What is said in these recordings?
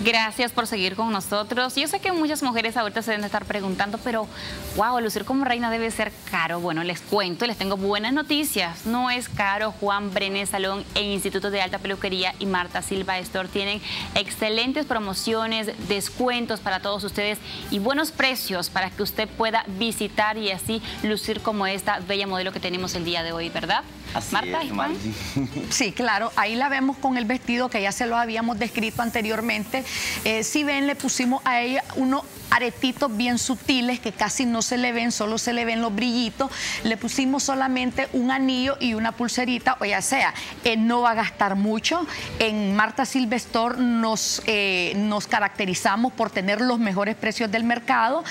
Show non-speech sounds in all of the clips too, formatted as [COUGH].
Gracias por seguir con nosotros. Yo sé que muchas mujeres ahorita se deben estar preguntando, pero wow, lucir como reina debe ser caro. Bueno, les cuento les tengo buenas noticias. No es caro. Juan Brenes Salón e Instituto de Alta Peluquería y Marta Silva Store tienen excelentes promociones, descuentos para todos ustedes y buenos precios para que usted pueda visitar y así lucir como esta bella modelo que tenemos el día de hoy, ¿verdad? Marta [LAUGHS] Sí, claro, ahí la vemos con el vestido que ya se lo habíamos descrito anteriormente. Eh, si ven, le pusimos a ella uno aretitos bien sutiles que casi no se le ven, solo se le ven los brillitos. Le pusimos solamente un anillo y una pulserita, o ya sea, eh, no va a gastar mucho. En Marta Silvestor nos, eh, nos caracterizamos por tener los mejores precios del mercado.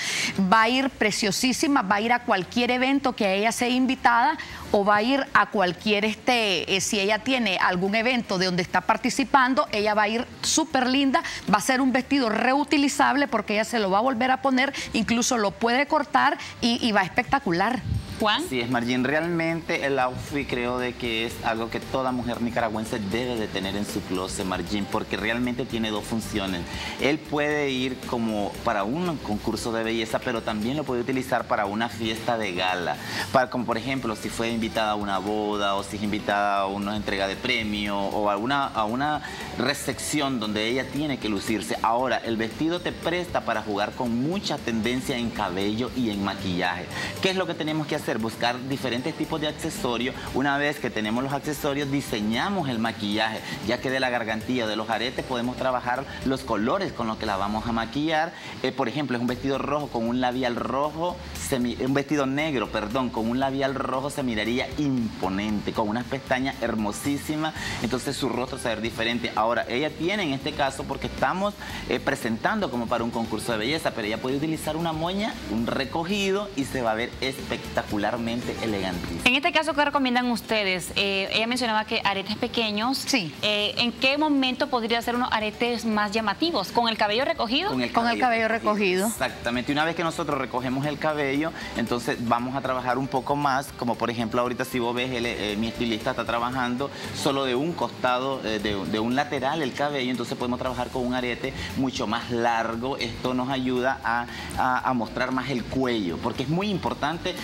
Va a ir preciosísima, va a ir a cualquier evento que ella sea invitada o va a ir a cualquier, este, eh, si ella tiene algún evento de donde está participando, ella va a ir súper linda, va a ser un vestido reutilizable porque ella se lo va a volver a poner, incluso lo puede cortar y, va espectacular. Juan. Sí, es Margin. Realmente el outfit creo de que es algo que toda mujer nicaragüense debe de tener en su closet, Margin, porque realmente tiene dos funciones. Él puede ir como para un concurso de belleza, pero también lo puede utilizar para una fiesta de gala. Para, como por ejemplo, si fue invitada a una boda o si es invitada a una entrega de premio o a una, a una recepción donde ella tiene que lucirse. Ahora, el vestido te presta para jugar con mucha tendencia en cabello y en maquillaje. ¿Qué es lo que tenemos que hacer? Buscar diferentes tipos de accesorios. Una vez que tenemos los accesorios, diseñamos el maquillaje, ya que de la gargantilla, de los aretes, podemos trabajar los colores con los que la vamos a maquillar. Eh, por ejemplo, es un vestido rojo con un labial rojo, un vestido negro, perdón, con un labial rojo se miraría imponente, con unas pestañas hermosísimas, entonces su rostro se ve diferente. Ahora, ella tiene en este caso, porque estamos eh, presentando como para un concurso de belleza, pero ella puede utilizar una moña, un recogido y se va a ver espectacular particularmente elegantísimo. En este caso, ¿qué recomiendan ustedes? Eh, ella mencionaba que aretes pequeños. Sí. Eh, ¿En qué momento podría ser unos aretes más llamativos? ¿Con el cabello recogido? Con el cabello, recogido. Exactamente. Una vez que nosotros recogemos el cabello, entonces vamos a trabajar un poco más, como por ejemplo ahorita si vos ves, eh, mi estilista está trabajando solo de un costado, de, un lateral el cabello, entonces podemos trabajar con un arete mucho más largo. Esto nos ayuda a, a mostrar más el cuello, porque es muy importante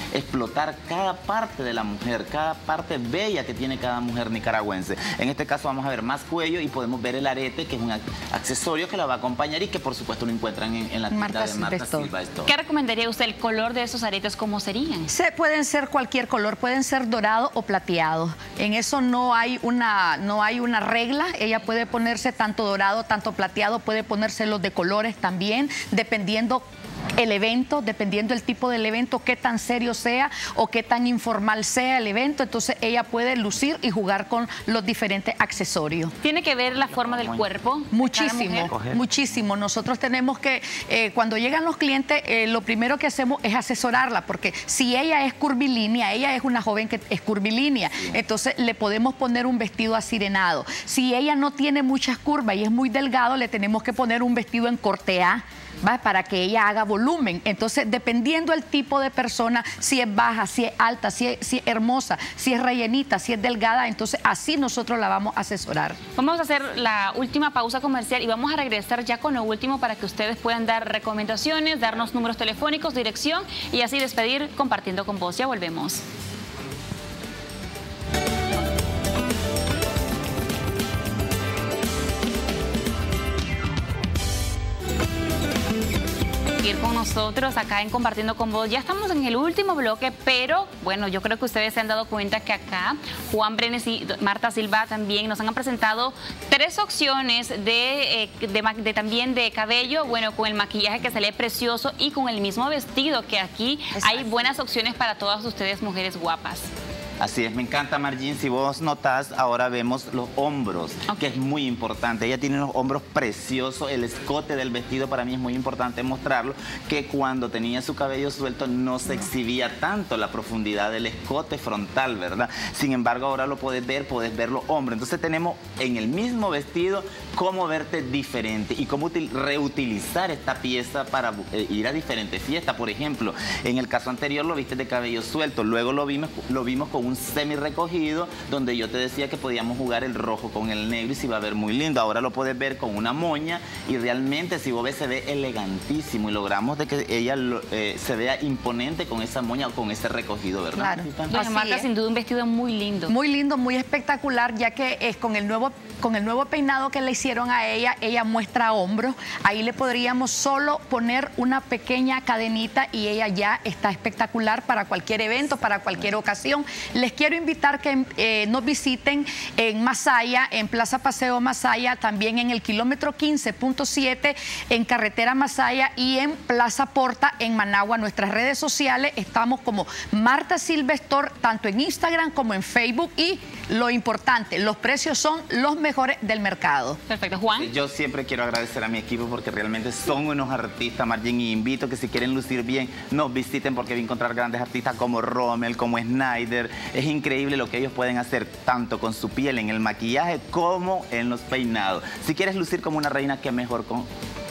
explotar cada parte de la mujer, cada parte bella que tiene cada mujer nicaragüense. En este caso vamos a ver más cuello y podemos ver el arete, que es un accesorio que la va a acompañar y que por supuesto lo encuentran en, la tienda de Marta Silva ¿Qué recomendaría usted? ¿El color de esos aretes cómo serían? Se, pueden ser cualquier color, pueden ser dorado o plateado. En eso no hay una, no hay una regla. Ella puede ponerse tanto dorado, tanto plateado, puede ponérselos de colores también, dependiendo el evento, dependiendo del tipo del evento, qué tan serio sea o qué tan informal sea el evento, entonces ella puede lucir y jugar con los diferentes accesorios. ¿Tiene que ver la forma del cuerpo? Muchísimo, muchísimo. Nosotros tenemos que, eh, cuando llegan los clientes, eh, lo primero que hacemos es asesorarla, porque si ella es curvilínea, ella es una joven que es curvilínea, entonces le podemos poner un vestido asirenado. Si ella no tiene muchas curvas y es muy delgado, le tenemos que poner un vestido en corte A para que ella haga volumen. Entonces, dependiendo del tipo de persona, si es baja, si es alta, si es, si es hermosa, si es rellenita, si es delgada, entonces así nosotros la vamos a asesorar. Vamos a hacer la última pausa comercial y vamos a regresar ya con lo último para que ustedes puedan dar recomendaciones, darnos números telefónicos, dirección y así despedir compartiendo con vos. Ya volvemos. Nosotros acá en Compartiendo con Vos. Ya estamos en el último bloque, pero bueno, yo creo que ustedes se han dado cuenta que acá Juan Brenes y Marta Silva también nos han presentado tres opciones de, eh, de, también de cabello, bueno, con el maquillaje que sale precioso y con el mismo vestido, que aquí hay buenas opciones para todas ustedes mujeres guapas. Así es, me encanta Margin. Si vos notás, ahora vemos los hombros, que es muy importante. Ella tiene unos hombros preciosos. El escote del vestido para mí es muy importante mostrarlo, que cuando tenía su cabello suelto no se exhibía tanto la profundidad del escote frontal, ¿verdad? Sin embargo, ahora lo puedes ver, puedes ver los hombros. Entonces tenemos en el mismo vestido cómo verte diferente y cómo reutilizar esta pieza para eh, ir a diferentes fiestas. Por ejemplo, en el caso anterior lo viste de cabello suelto, luego lo vimos, lo vimos con un semi recogido donde yo te decía que podíamos jugar el rojo con el negro y se iba a ver muy lindo. Ahora lo puedes ver con una moña y realmente si vos ves se ve elegantísimo y logramos de que ella eh, se vea imponente con esa moña o con ese recogido, ¿verdad? Claro. Doña Marta, sin duda un vestido muy lindo. Muy lindo, muy espectacular, ya que es con el nuevo con el nuevo peinado que le hicieron a ella, ella muestra hombros. Ahí le podríamos solo poner una pequeña cadenita y ella ya está espectacular para cualquier evento, para cualquier ocasión. Les quiero invitar que eh, nos visiten en Masaya, en Plaza Paseo Masaya, también en el kilómetro 15.7 en Carretera Masaya y en Plaza Porta en Managua. Nuestras redes sociales estamos como Marta Silvestor, tanto en Instagram como en Facebook y lo importante, los precios son los mejores del mercado. Perfecto, Juan. Yo siempre quiero agradecer a mi equipo porque realmente son unos artistas, Margin, y invito que si quieren lucir bien, nos visiten porque voy a encontrar grandes artistas como Rommel, como Snyder. Es increíble lo que ellos pueden hacer tanto con su piel en el maquillaje como en los peinados. Si quieres lucir como una reina, qué mejor con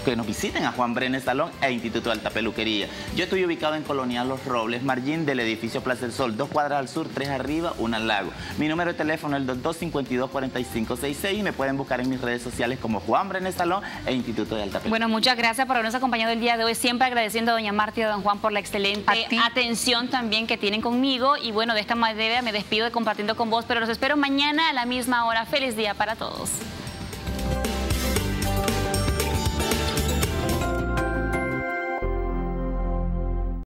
que nos visiten a Juan Brenes Salón e Instituto de Alta Peluquería. Yo estoy ubicado en Colonial Los Robles, Margin del edificio Plaza del Sol, dos cuadras al sur, tres arriba, una al lago. Mi número de teléfono es el 2252-4566 y me pueden buscar en mis redes sociales como Juan Brenes Salón e Instituto de Alta Peluquería. Bueno, muchas gracias por habernos acompañado el día de hoy. Siempre agradeciendo a doña Marta y a don Juan por la excelente atención también que tienen conmigo. Y bueno, de esta manera me despido de compartiendo con vos, pero los espero mañana a la misma hora. Feliz día para todos.